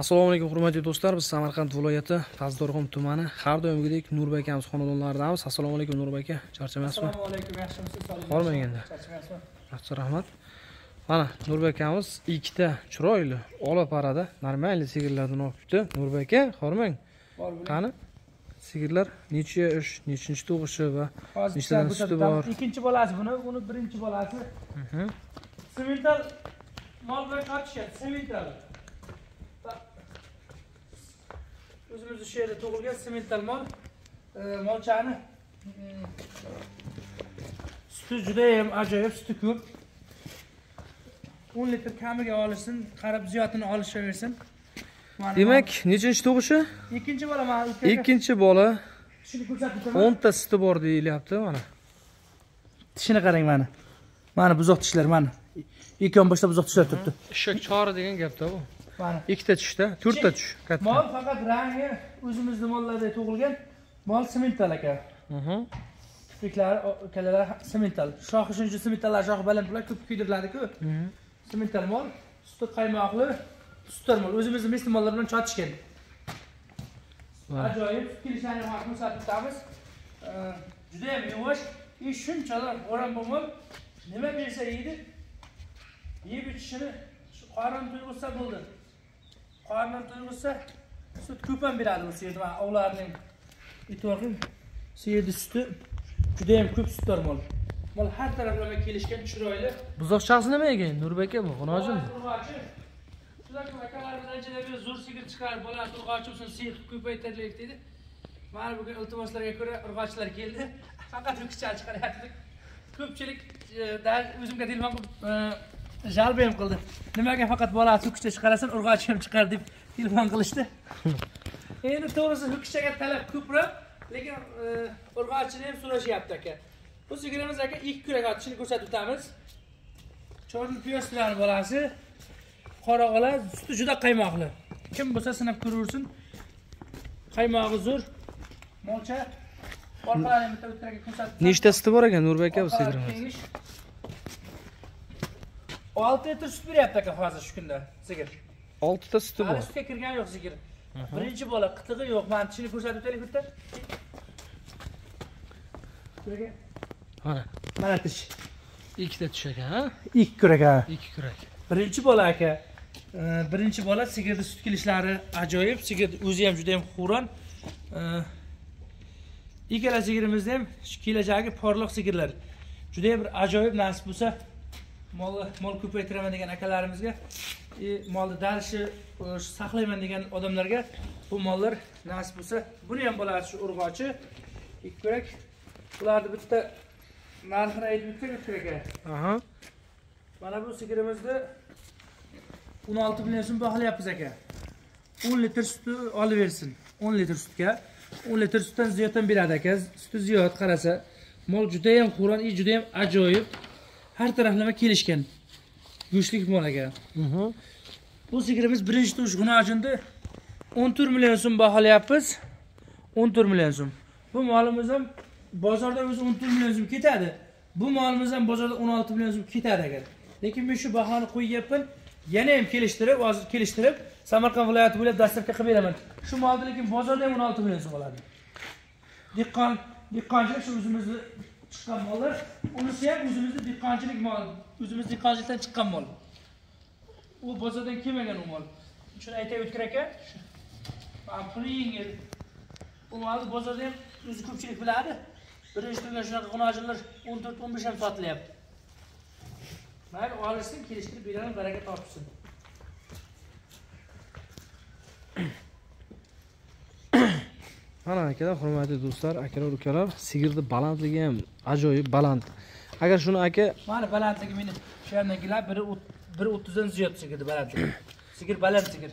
assalomu alaykum hurmatli do'stlar. Biz samarqand viloyati fazldorg'om tumani. Har doimgidek nurbek akamiz xonadonlaridamiz. Assalomu alaykum nurbek aka. Charchamayapsizmi? Assalomu alaykum yaxshimisiz endi. charchamayapsizmi? Rahmat. Mana nurbek akamiz ikkita chiroyli ola parada нормальный sigirlardan olibdi nurbek aka hormang qani? Sigirlar necha ish nechinchi tug'ishi va nechtadan suti bor? ikkinchi bolasi buni uni birinchi bolasi. Mhm. semental mol bilan tortishadi. Semental o'zimizni shu yerda tug'ilgan semental mol E, molchani. Suti judayam ajoyib suti ko'p. O'n litr kamiga olishsin qarab ziyodini olishaversin. Demak nechinchi tug'ishi? Ikkinchi bola mana ikkinchi bola. Tishini ko'rsatib o'nta suti bor deyilyapti mana. Tishini qarang mana. Mana buzoq tishlar mana. Ikki yon boshda buzoq tishlar turibdi. Eshak chori degan gapda bu mana. Ikkita tushda to'rtta tush katta. Mol faqat rangi o'zimizni mollarda tug'ilgan mol semental aka. Mhm. kipriklari ha- semental shoxi shuning uchun sementallar shoxi baland bular ko'p kuydiriladiku. Mhm. semental mol suti qaymoqli sutdor mol. O'zimizni misli mollar bilan chotishgan. Ajoyib kelishlarini ham ko'rsatib o'tamiz. Judayam yuvosh и shunchalar o'ramba mol nima bersa yeydi yeb ichishini qorin to'yg'izsa bo'ldi qorin to'yg'izsa sut ko'p ham beradi bu yerda mana ovlarning e'tiborqil shu yerda suti judayam ko'p sutdor mol mol har taraflama kelishgan chiroyli buzoq chaqsi nima ekan nurbek aka bu xunojimi urg'ochi shular akalarimiz anchadan zo'r sigir chiqarib bolasi urg'ochi bo'lsin sigir ko'paytiraylik deydi mana bugun iltimoslarga ko'ra urg'ochilar keldi faqat rukichani chiqaryapti ko'pchilik e, o'zimga telefon qilib ham qildi. Nimaga faqat bolasi ho'kizcha chiqarasan urg'ochi ham chiqar deb telefon qilishdi. Endi to'g'risi ho'kizchaga talab ko'proq lekin e, urg'ochini ham so'rashyapti aka. Bu sigirimiz aka ikki kurak otishini ko'rsatib o'tamiz. Chorli piyoslarni bolasi. Qora ola suti juda qaymoqli. Kim bo'lsa sinab ko'raversin qaymog'i zo'r. Molcha orqalarini bitta o'ttiraka ko'rsatib nechta suti bor ekan nurbek aka bu sigirimiz kengish. olti litr sut beryapti aka hozir shu kunda sigir. Oltita suti hali bor. sutga kirgani yo'q sigir. Birinchi bola qitig'i yo'q. Mana tishini ko'rsatib o'taylik bitta. Aka, mana. Mana tish ikkita tush ekan ha? Ikki kurak ha. Ikki kurak. Birinchi bola aka. Birinchi bola sigirni sut kelishlari ajoyib. Sigir o'zi ham juda yam xuron E, ikkala sigirimizni ham kelajagi porloq sigirlar. Juda yam bir ajoyib nasib bo'lsa mol mol ko'paytiraman degan akalarimizga e, molni darishi e, saqlayman degan odamlarga bu mollar nasib bo'lsa buni ham bolasi shu urg'ochi ikki kurak bularni bitta narxini aytib o'tsak uch aka aha Mana bu sigirimizni 16 million so'm baholayapmiz aka. 10 litr sutni olaversin. 10 litr sutga 10 litr sutdan ziyod ham beradi aka. Suti ziyod qarasa, mol juda ham xuron, i juda ham ajoyib. Har taraflama kelishgan. Go'shtlik mol aka. Mhm. Bu sigirimiz birinchi tush g'unojinni 14 million so'm baholayapmiz. 14 million so'm. Bu molimiz ham bozorda o'zi 14 million so'm ketadi. Bu molimiz ham bozorda 16 million so'm ketadi agar. Lekin men shu bahoni qo'yyapman. Yana ham kelishtirib, hozir kelishtirib Samarqand viloyati bo'ylab dastavka qilib beraman. Shu molni lekin bozorda ham 16 million so'm oladi. Dehqon, dehqonchilik shu o'zimizni chiqqan mollar, unisi ham o'zimizni dehqonchilik mol, o'zimiz dehqonchilikdan chiqqan mol. u bozordan kelmagan u mol. Shuni aytay o'tkir aka. Mana puli yengil u molni bozorda ham o'zi ko'pchilik biladi. Birinchi turgan shunaqa g'unojinlar o'n to'rt o'n besh ham sotilyapti. Mayli olishsin kelishtirib beraman baraka topsin mana akalar hurmatli do'stlar akalar ukalar sigirni balandligi ham ajoyib baland. Agar shuni aka mana balandligi meni keladi biri bir o'ttizdan ziyod sigirni balandligi. Sigir baland sigir.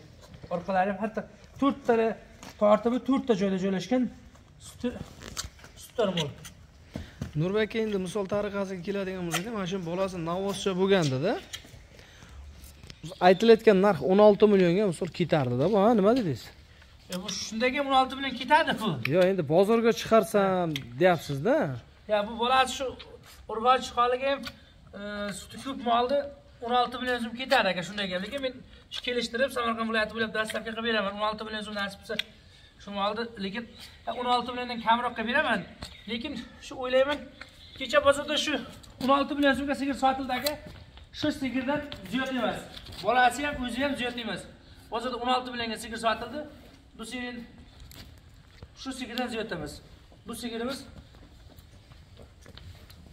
Orqalari ham hatto to'rttala tortibi to'rtta joyda joylashgan suti sutdor mol nurbek aka endi misol tariqasiga keladigan bo'lsak mana shu bolasi novvozcha bo'lgandida aytilayotgan narx 16 millionga misol ketardida. Bu nima dedingiz E bu shundan keyin 16 million ketadi bu. yo endi bozorga chiqarsam deyapsizda. Ya bu bolasi shu urg'och holiga ham e, suti ko'p molni 16 million so'm ketadi aka shunday gap lekin men kelishtirib samarqand viloyati bo'ylab dastlabki qilib beraman. 16 million so'm nasib bo'lsa shu molni lekin 16 milliondan kamroqqa beraman. Lekin shu o'ylayman kecha bozorda shu 16 million so'mga sigir sotildi aka. Shu sigirdan ziyod emas. Bolasi ham o'zi ham ziyod emas. Bozorda 16 millionga sigir sotildi bu sigir shu sigirdan ziyotamiz bu sigirimiz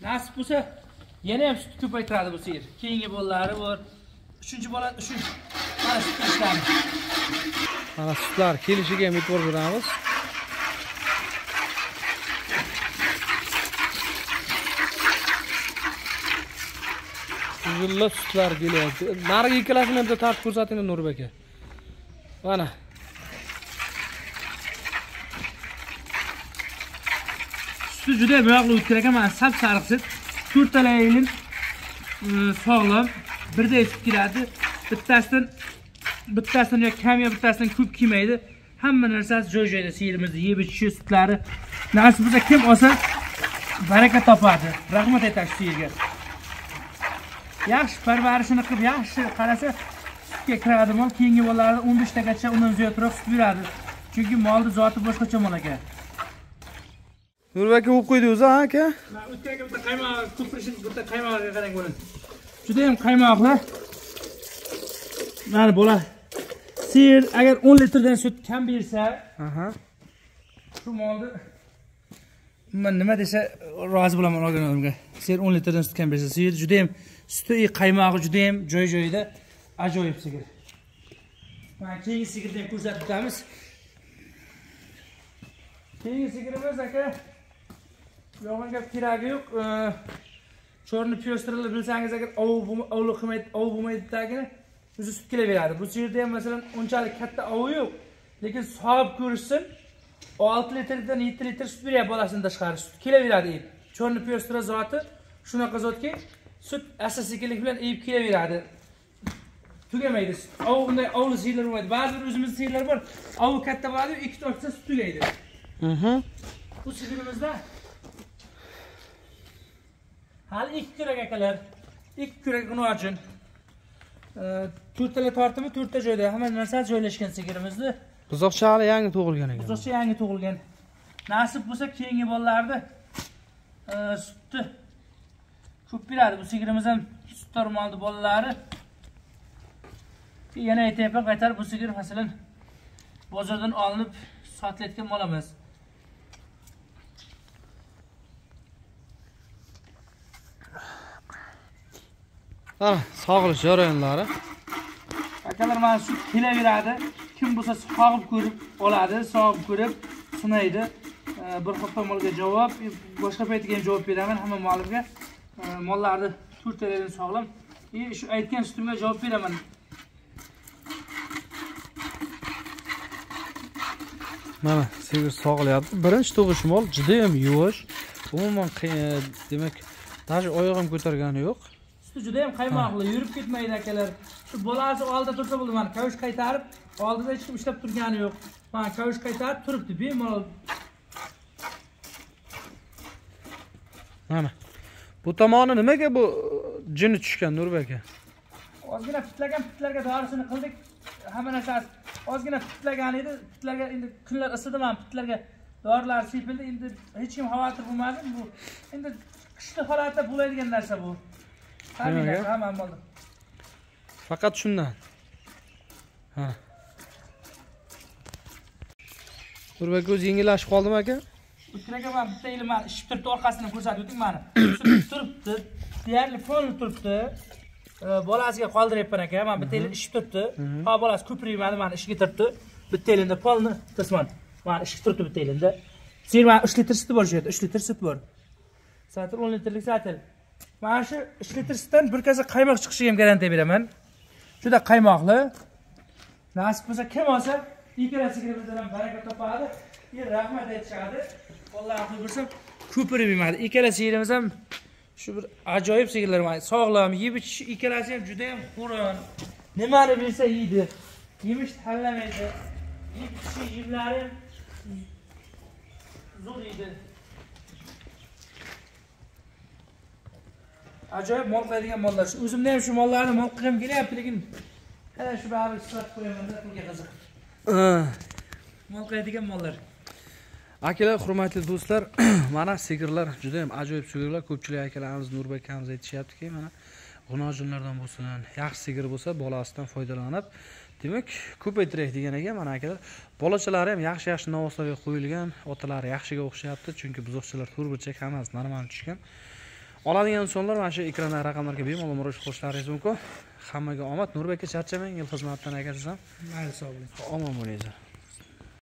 nasib bo'lsa yana ham sutni ko'paytiradi bu sigir. Keyingi bolalari bor. Uchinchi bola shu mana sut mana sutlar kelishiga ham e'tibor beramiz sutlar kelyapti. Narigi ikkalasini bitta tartib ko'rsating nurbek aka mana. Suti juda ham yoqli o'tkir ekan mana sap sariq sut to'rtalayinin e, sog'lom. Birday sut keladi. Bittasidan bittasidan yo kam yo bittasidan ko'p kelmaydi. Hamma narsasi joy joyida sigirimizni yeb ichishi sutlari. Nasib bo'lsa kim olsa baraka topadi. Rahmat aytamiz shu yerga. Yaxshi parvarishini qilib yaxshi qarasa sutga kiradi. Mol keyingi bolalarda o'n beshtagacha undan ziyodroq sut beradi chunki molni zoti boshqacha mol ekan nurbek aka o'qib qo'ydi o'zi ha aka Mana o'tgan bitta qaymoq ko'pirishini bitta qaymog'iga qarang buni. Juda ham qaymoqli. Mana bola. Sir agar 10 litrdan sut kam bersa, aha shu molni man nima desa rozi bo'laman olgan odamga. Sir 10 litrdan sut kam bersa, sir juda ham suti qaymog'i juda ham joy-joyida ajoyib sigir. Mana keyingi sigirni ham ko'rsatib o'tamiz. Keyingi sigirimiz aka yolg'on gap keragi yo'q. Chorni piyostrilib bilsangiz agar ov ovli qilmaydi, ov bo'lmaydidagi o'zi sut kelaveradi. Bu yerda ham masalan unchalik katta ovi yo'q, lekin sog'ib ko'rishsin 6 litrdan 7 litr sut beryapti bolasidan tashqari sut kelaveradi. Chorni piyostra zoti shunaqa zotki sut asta-sekinlik bilan ip kelaveradi. Tugamaydi. Ov unday ovli sigirlar bo'lmaydi. Ba'zi bir o'zimiz sigirlar bor. Ovi katta bo'ladi, ikki tortsa sut tugaydi. mhm Bu sigirimizda hali ikki kurak akalar. Ikki kurak uni uchun. To'rttala tortimi to'rtta joyda hamma narsa joylashgan sigirimizni. buzoqcha hali yangi tug'ilgan ekan Buzoqcha yangi tug'ilgan. Nasib bo'lsa keyingi bolalarda e, sutni ko'p beradi. Bu sigirimiz ham sut tormoldi bolalari. Yana aytyapman, qaytarib bu sigir masalan bozordan olinib sotilayotgan mol emas. Mana sog'lish jarayonlari Akalar mana shu kelaveradi. Kim bo'lsa sog'ib ko'rib oladi, sog'ib ko'rib sinaydi. Bir hafta molga javob, boshqa paytiga ham javob beraman hamma molimga. E, Mollarni to'rttalarini sog'lom. E, shu aytgan sutimga javob beraman. mana sigir sog'layapti birinchi tug'ish mol juda ham yuvosh umuman demak даже oyoq ham ko'targani yo'q Suti juda ham qaymoqli, yurib ketmaydi akalar. Shu bolasi oldida tursa bo'ldi, mana kavush qaytarib, oldida hech kim ishlab turgani yo'q. Mana kavush qaytarib turibdi, bemalol. mana bu tomoni nimaga bu jini tushgan nurbek aka ozgina pitlagan pitlarga dorisini qildik hamma narsasi ozgina pitlagan edi pitlarga endi kunlar isidi mana pitlarga dorilar sepildi endi hech kim xavotir bo'lmadi bu endi qishki holatda bo'ladigan narsa bu Nimaga? narsa hamma bo'ldi faqat shundan ha. Nurbek aka o'zi yengillashib qoldimi aka Utraga man bitta yili man ishib turibdi orqasini ko'rsatib o'ting mani turibdi deyarli polni turibdi E, bolasiga qoldiryapman aka man bitta yili ishib turibdi ha bolasi ko'pirmadi mani ishga turibdi bitta yilida polni tasman mani ishga turibdi bitta yilida sen mani uch litr suti bor shu yerda uch litr sut bor satil o'n litrlik satil mana shu uch bir kasa qaymoq chiqishiga ham garantiya beraman. Juda qaymoqli. Nasib bo'lsa kim olsa ikkala sigirimizdan ham baraka topadi. И rahmat aytishadi. Alloh afv ko'rsin ko'pirib yemadi. Ikkala sigirimiz ham shu bir ajoyib sigirlar sog'lom yeb ichish ikkalasi ham juda ham xo'ron nimani bersa yeydi. Yemish tanlamaydi. Yeb ichishi yemlari ham zo'r yeydi. Ajoyib mol qiladigan mollar. Shu o'zimda ham shu mollarni mol qilgim kelyapti lekin ana shu baribir sotib qo'yamanda pulga qiziq. Mol qiladigan mollar. Akalar hurmatli do'stlar mana sigirlar juda ham ajoyib sigirlar. Ko'pchilik akalarimiz nurbek akamiz aytishyaptiki mana g'unojinlardan bo'lsin yaxshi sigir bo'lsa bolasidan foydalanib demak ko'paytirak degan ekan mana akalar. Bolachalari ham yaxshi yaxshi novvoslarga qo'yilgan otalari yaxshiga o'xshayapti chunki buzoqchalar to'rt burchak hammasi normal tushgan oladigan insonlar mana shu ekrandagi raqamlarga bemalol murojaat qilishlaringiz mumkin hammaga omad. Nurbek aka charchamang yil xizmatdan aka siz ham. Mayli sog' bo'ling. Omon bo'linglar